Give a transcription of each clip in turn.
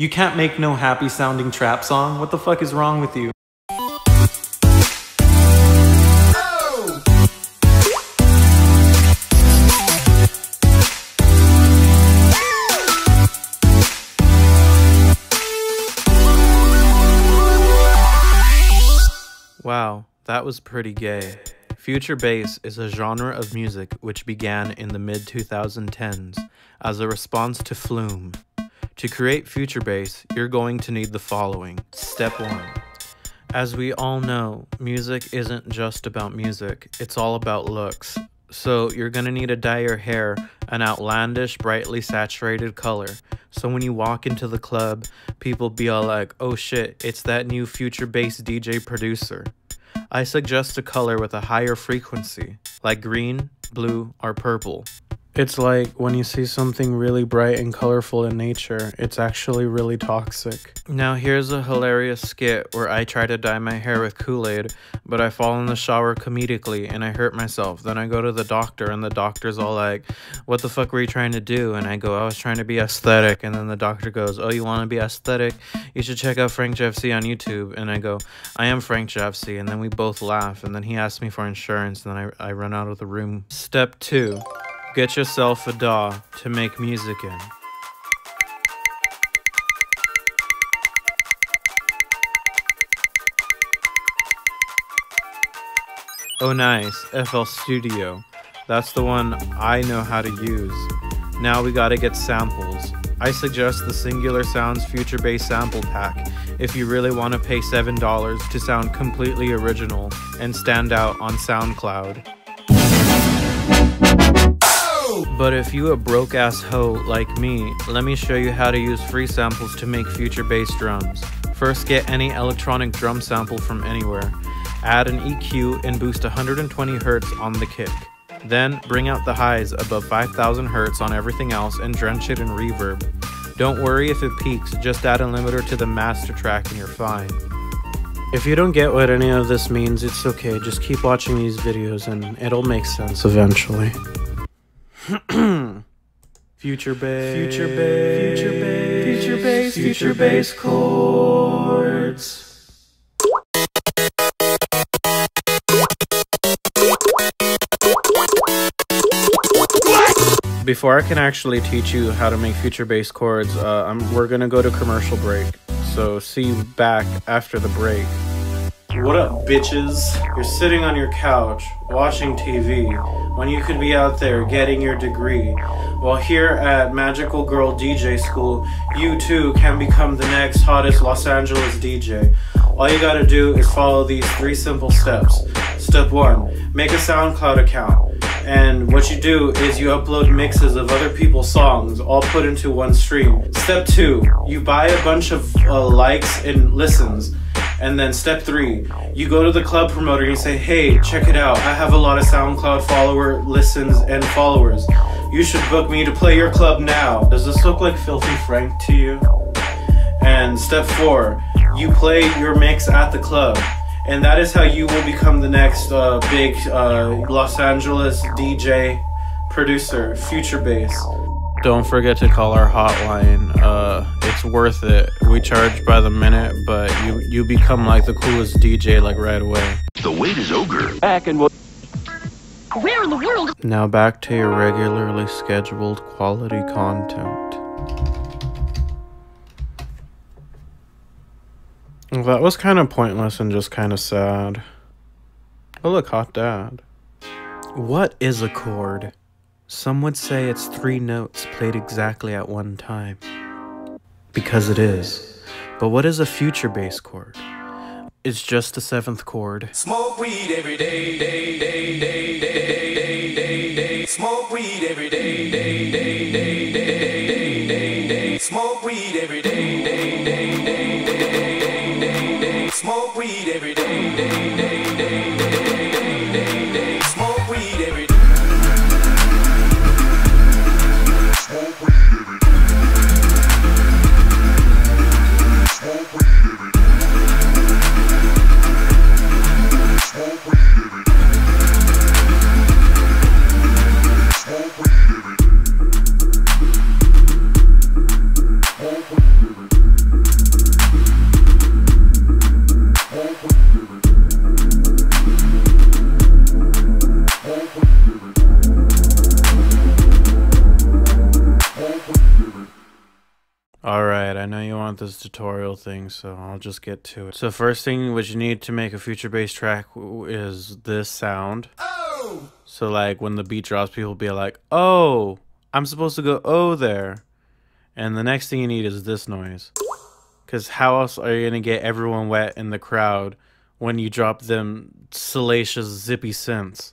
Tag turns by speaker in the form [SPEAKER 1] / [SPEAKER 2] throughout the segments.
[SPEAKER 1] You can't make no happy sounding trap song? What the fuck is wrong with you? Wow, that was pretty gay. Future bass is a genre of music which began in the mid 2010s as a response to Flume. To create future bass, you're going to need the following. Step 1. As we all know, music isn't just about music, it's all about looks. So you're gonna need to dye your hair an outlandish, brightly saturated color. So when you walk into the club, people be all like, oh shit, it's that new future bass DJ producer. I suggest a color with a higher frequency, like green, blue, or purple. It's like when you see something really bright and colorful in nature, it's actually really toxic. Now, here's a hilarious skit where I try to dye my hair with Kool Aid, but I fall in the shower comedically and I hurt myself. Then I go to the doctor, and the doctor's all like, What the fuck were you trying to do? And I go, I was trying to be aesthetic. And then the doctor goes, Oh, you want to be aesthetic? You should check out FrankJavCee on YouTube. And I go, I am FrankJavCee. And then we both laugh. And then he asks me for insurance. And then I, I run out of the room. Step two. Get yourself a DAW to make music in. Oh nice, FL Studio. That's the one I know how to use. Now we gotta get samples. I suggest the Singular Sounds Future Bass Sample Pack if you really want to pay $7 to sound completely original and stand out on SoundCloud. But if you a broke ass hoe like me, let me show you how to use free samples to make future bass drums. First get any electronic drum sample from anywhere. Add an EQ and boost 120 Hz on the kick. Then bring out the highs above 5000 Hz on everything else and drench it in reverb. Don't worry if it peaks, just add a limiter to the master track and you're fine. If you don't get what any of this means, it's okay, just keep watching these videos and it'll make sense eventually. Future bass, future bass, future bass, future bass, future bass chords. Before I can actually teach you how to make future bass chords, uh, we're gonna go to commercial break. So see you back after the break. What up, bitches? You're sitting on your couch watching TV when you could be out there getting your degree. While here at Magical Girl DJ School, you too can become the next hottest Los Angeles DJ. All you gotta do is follow these three simple steps. Step one, make a SoundCloud account. And what you do is you upload mixes of other people's songs, all put into one stream. Step two, you buy a bunch of uh, likes and listens. And then step three, you go to the club promoter and you say, hey, check it out. I have a lot of SoundCloud follower listens and followers. You should book me to play your club now. Does this look like Filthy Frank to you? And step four, you play your mix at the club. And that is how you will become the next uh, big uh, Los Angeles DJ producer, Future Bass. Don't forget to call our hotline. Uh, it's worth it. We charge by the minute, but you you become like the coolest DJ like right away.
[SPEAKER 2] The wait is over.
[SPEAKER 3] Back and what?
[SPEAKER 4] Where in the world?
[SPEAKER 1] Now back to your regularly scheduled quality content. Well, That was kind of pointless and just kind of sad. Oh look, hot dad. What is a chord? Some would say it's three notes played exactly at one time. Because it is. But what is a future bass chord? It's just a seventh chord.
[SPEAKER 5] Smoke weed every day, day, day, day, day, day, day, day, day. Smoke weed every day, day, day, day,
[SPEAKER 1] want this tutorial thing, so I'll just get to it. So first thing which you need to make a future bass track is this sound. Oh! So like when the beat drops, people be like, oh, I'm supposed to go oh there. And the next thing you need is this noise. Because how else are you going to get everyone wet in the crowd when you drop them salacious zippy synths?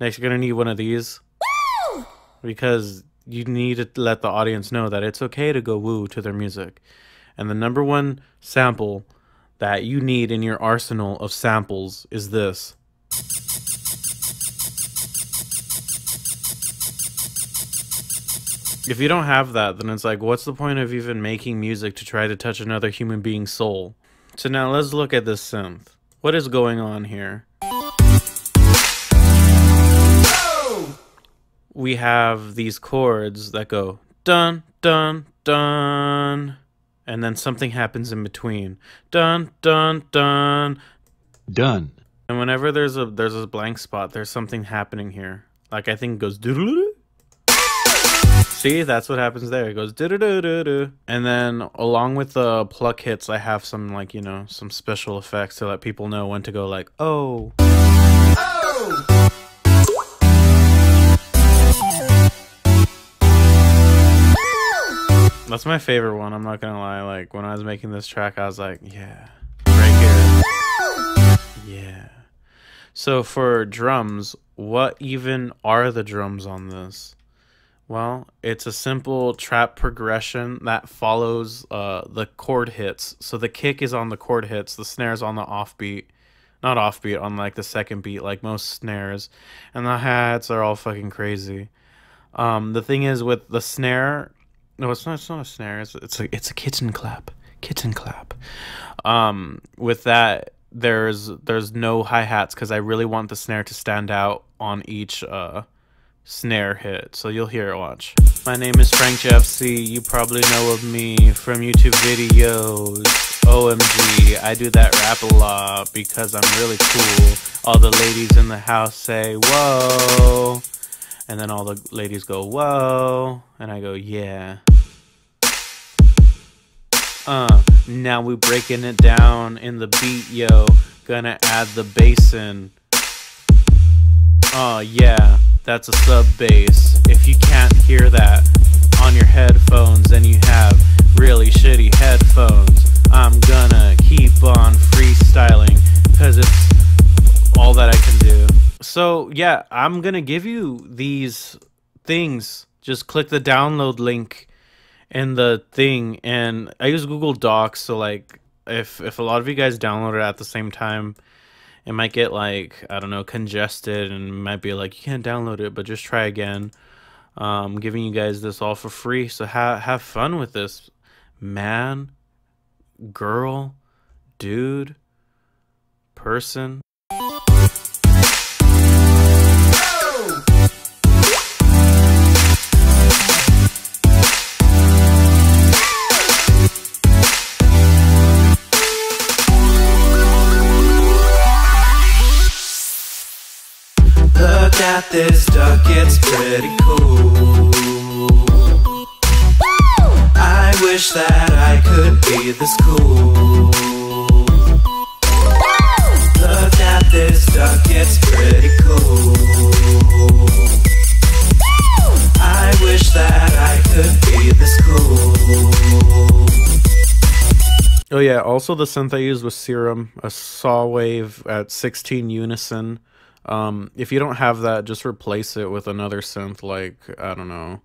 [SPEAKER 1] Next, you're going to need one of these. Woo! Because you need to let the audience know that it's okay to go woo to their music. And the number one sample that you need in your arsenal of samples is this. If you don't have that, then it's like, what's the point of even making music to try to touch another human being's soul? So now let's look at this synth. What is going on here? We have these chords that go dun, dun, dun, and then something happens in between. Dun, dun, dun.
[SPEAKER 2] Done.
[SPEAKER 1] And whenever there's a there's a blank spot, there's something happening here. Like I think it goes doodle See, that's what happens there. It goes do do do do do, and then along with the pluck hits, I have some like you know some special effects to let people know when to go like oh. Oh. That's my favorite one. I'm not gonna lie. Like when I was making this track, I was like, yeah, right here, yeah. So for drums, what even are the drums on this? Well, it's a simple trap progression that follows uh, the chord hits. So the kick is on the chord hits, the snare's on the offbeat. Not offbeat, on like the second beat, like most snares. And the hats are all fucking crazy. Um, the thing is with the snare, no, it's not. It's not a snare. It's it's a it's a kitten clap. Kitten clap. Um, with that, there's there's no hi hats because I really want the snare to stand out on each uh snare hit. So you'll hear it, watch. My name is FrankJavCee. You probably know of me from YouTube videos. OMG, I do that rap a lot because I'm really cool. All the ladies in the house say, whoa. And then all the ladies go, whoa. And I go, yeah. Uh, now we breaking it down in the beat, yo. Gonna add the bass in. Oh, yeah that's a sub bass. If you can't hear that on your headphones, then you have really shitty headphones. I'm gonna keep on freestyling because it's all that I can do. So, yeah, I'm gonna give you these things. Just click the download link in the thing, and I use Google Docs, so like if if a lot of you guys download it at the same time it might get like I don't know congested and might be like you can't download it, but just try again. Um, giving you guys this all for free, so have have fun with this, man, girl, dude, person.
[SPEAKER 5] This duck, it's pretty cool. I wish that I could be this cool. Look at this duck, it's pretty cool. I wish that I could be this cool.
[SPEAKER 1] Oh yeah, also the synth I used was Serum, a saw wave at 16 unison. Um, if you don't have that, just replace it with another synth like, I don't know,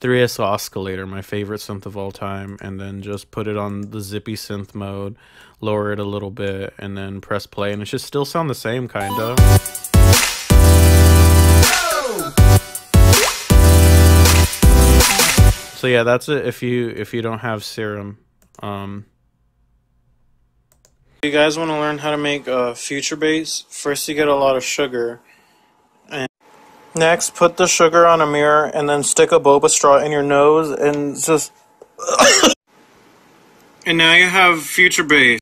[SPEAKER 1] 3x Oscillator, my favorite synth of all time, and then just put it on the zippy synth mode, lower it a little bit, and then press play, and it should still sound the same, kind of. So yeah, that's it if you if you don't have serum. Um, you guys want to learn how to make a future bass, first you get a lot of sugar. And next, put the sugar on a mirror and then stick a boba straw in your nose and just... and now you have future bass.